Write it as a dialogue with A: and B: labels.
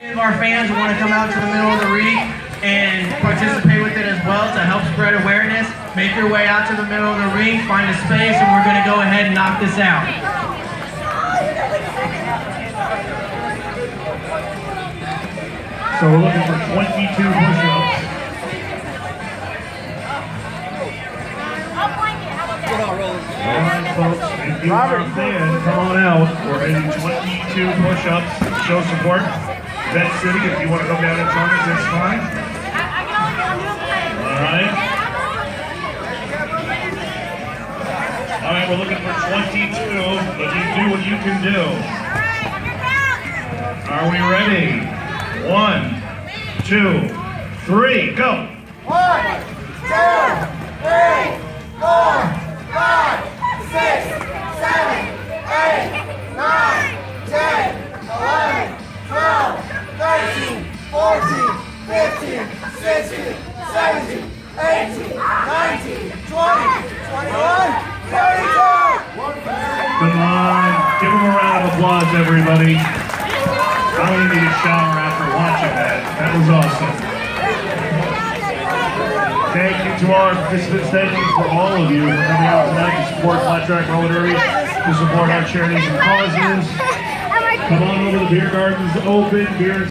A: If our fans want to come out to the middle of the ring and participate with it as well to help spread awareness, make your way out to the middle of the ring, find a space, and we're going to go ahead and knock this out.
B: So we're looking for 22 push-ups. All right, folks, if you are a fan, come on out. We're hitting 22 push-ups. Show support. Vette City, if you want to come down and join us, that's fine. All right. All right, we're looking for 22, but you do what you can do. Are we ready? One, two, three, go.
C: One, 15, 16, 17, 18, 19, 20, 21, 32.
B: Come on. Give them a round of applause, everybody. I only need a shower after watching that. That was awesome. Thank you to our participants. Thank you for all of you for coming out tonight to support Flat Track Rotary, to support our charities and causes. Come on over to the beer gardens open. Beer